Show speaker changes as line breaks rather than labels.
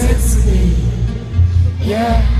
dance me. Yeah.